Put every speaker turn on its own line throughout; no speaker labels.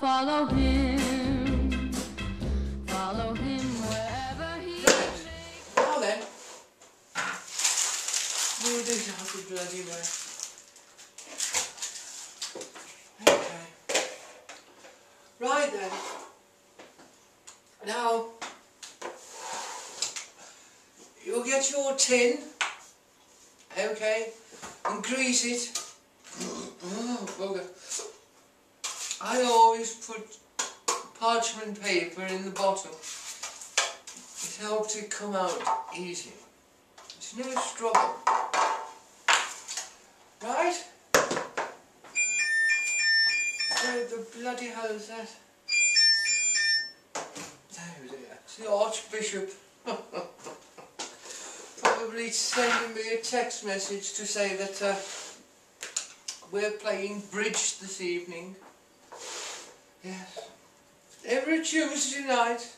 will follow him. Follow him wherever he
Right. Now then. Move this out of bloody way. Okay. Right then. Now, you'll get your tin, okay, and grease it. Mm, mm, mm, oh, bugger. Always put parchment paper in the bottom. It helps it come out easy. It's no struggle. Right? Where the bloody hell is that? There it is. It's the Archbishop. Probably sending me a text message to say that uh, we're playing bridge this evening. Yes. Every Tuesday night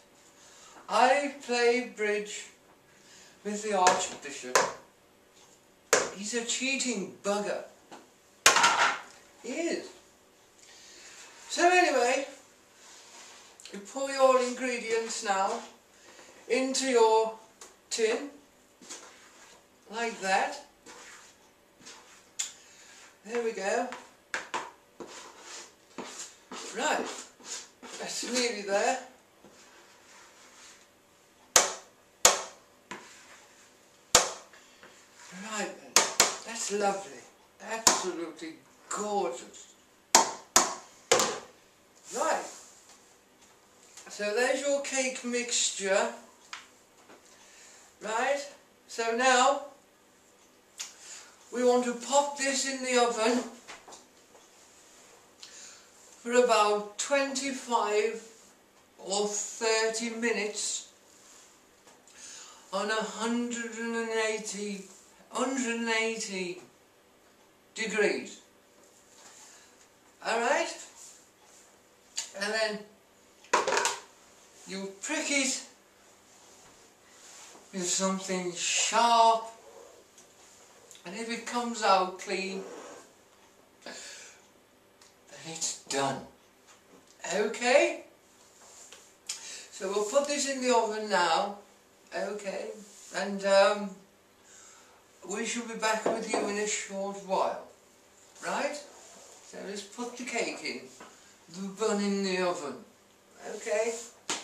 I play bridge with the Archbishop. He's a cheating bugger. He is. So anyway, you pour your ingredients now into your tin, like that. There we go. Right, that's nearly there. Right then, that's lovely. Absolutely gorgeous. Right. So there's your cake mixture. Right. So now we want to pop this in the oven for about 25 or 30 minutes on 180 180 degrees. Alright? And then you prick it with something sharp and if it comes out clean then it's done. Okay? So we'll put this in the oven now. Okay? And um, we shall be back with you in a short while. Right? So let's put the cake in. The bun in the oven. Okay?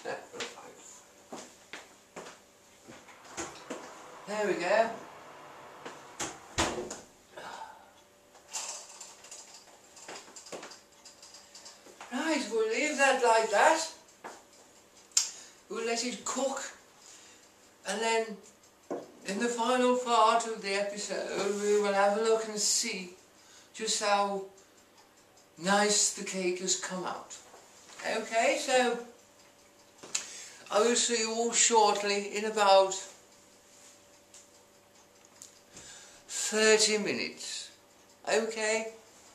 There we go. Right, we'll leave that like that. We'll let it cook and then in the final part of the episode we will have a look and see just how nice the cake has come out. Okay, so I will see you all shortly in about 30 minutes. Okay,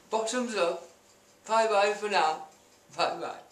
bottoms up. Bye bye for now. Bye bye.